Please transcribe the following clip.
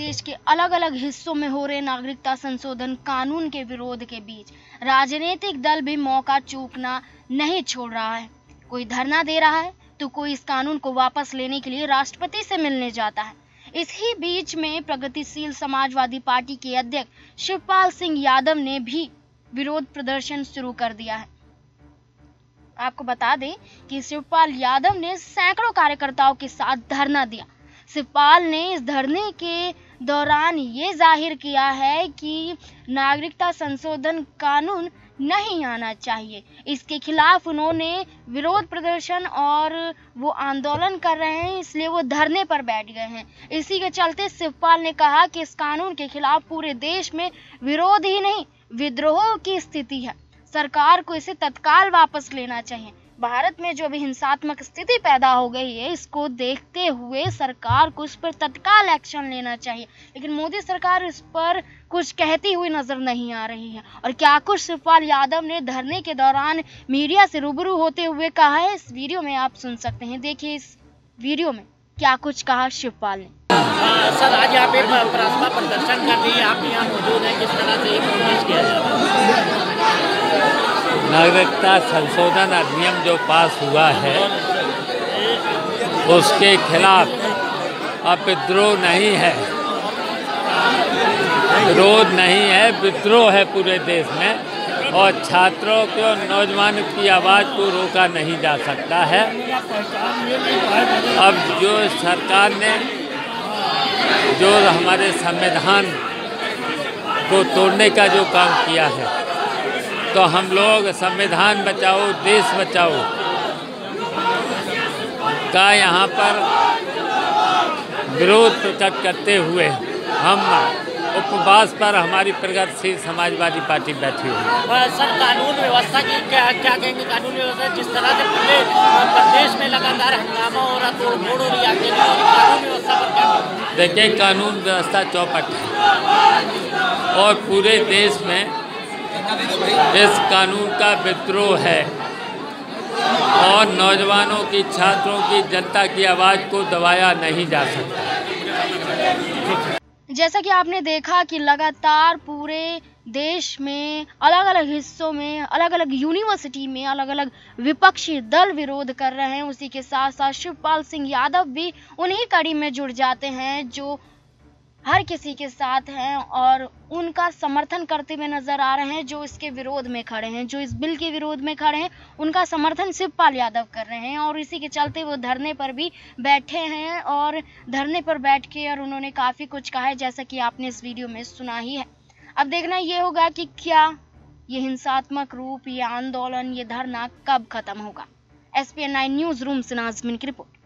अलग अलग हिस्सों में हो रहे नागरिकता संशोधन कानून के विरोध के बीच राजनीतिक दल भी मौका चूकना नहीं छोड़ रहा है। कोई धरना दे रहा है तो कोई इस कानून को वापस लेने के लिए राष्ट्रपति से मिलने जाता है। इसी बीच में प्रगतिशील समाजवादी पार्टी के अध्यक्ष शिवपाल सिंह यादव ने भी विरोध प्रदर्शन शुरू कर दिया है। आपको बता दें कि शिवपाल यादव ने सैकड़ों कार्यकर्ताओं के साथ धरना दिया। शिवपाल ने इस धरने के दौरान ये ज़ाहिर किया है कि नागरिकता संशोधन कानून नहीं आना चाहिए। इसके खिलाफ उन्होंने विरोध प्रदर्शन और वो आंदोलन कर रहे हैं, इसलिए वो धरने पर बैठ गए हैं। इसी के चलते शिवपाल ने कहा कि इस कानून के खिलाफ पूरे देश में विरोध ही नहीं, विद्रोह की स्थिति है। सरकार को इसे तत्काल वापस लेना चाहिए। भारत में जो भी हिंसात्मक स्थिति पैदा हो गई है इसको देखते हुए सरकार को इस पर तत्काल एक्शन लेना चाहिए। लेकिन मोदी सरकार इस पर कुछ कहती हुई नज़र नहीं आ रही है। और क्या कुछ शिवपाल यादव ने धरने के दौरान मीडिया से रूबरू होते हुए कहा है इस वीडियो में आप सुन सकते हैं। देखिए इस वीडियो में क्या कुछ कहा शिवपाल ने। हाँ, सर आज यहाँ पे परास्मा प्रदर्शन कर रही है। आप यहाँ मौजूद हैं किस तरह से किया जा रहा है? नागरिकता संशोधन अधिनियम जो पास हुआ है, उसके खिलाफ अब विद्रोह नहीं है। विरोध नहीं है, विद्रोह है पूरे देश में और छात्रों को नौजवानों की आवाज़ को रोका नहीं जा सकता है। अब जो सरकार ने, जो हमारे संविधान को तोड़ने का जो काम किया है तो हम लोग संविधान बचाओ देश बचाओ। का यहाँ पर विरोध प्रकट करते हुए हम उपवास पर हमारी प्रगतिशील समाजवादी पार्टी बैठी हुई है। सर कानून व्यवस्था की क्या क्या कहेंगे? कानून व्यवस्था जिस तरह से पूरे प्रदेश में लगातार हंगामा हो रहा तोड़ फोड़ हो रही है कानून व्यवस्था पर क्या देखिए कानून व्यवस्था चौपट है। और पूरे देश में इस कानून का विद्रोह है। और नौजवानों की, छात्रों की, जनता की आवाज़ को दबाया नहीं जा सकता। जैसा कि आपने देखा कि लगातार पूरे देश में अलग अलग हिस्सों में अलग अलग यूनिवर्सिटी में अलग अलग विपक्षी दल विरोध कर रहे हैं, उसी के साथ साथ शिवपाल सिंह यादव भी उन्हीं कड़ी में जुड़ जाते हैं, जो हर किसी के साथ हैं और उनका समर्थन करते हुए नज़र आ रहे हैं, जो इसके विरोध में खड़े हैं, जो इस बिल के विरोध में खड़े हैं, उनका समर्थन शिवपाल यादव कर रहे हैं और इसी के चलते वो धरने पर भी बैठे हैं और धरने पर बैठ के और उन्होंने काफ़ी कुछ कहा है, जैसा कि आपने इस वीडियो में सुना ही है। अब देखना ये होगा कि क्या ये हिंसात्मक रूप, ये आंदोलन, ये धरना कब खत्म होगा? एस पी न्यूज़ रूम से नाजमिन की रिपोर्ट।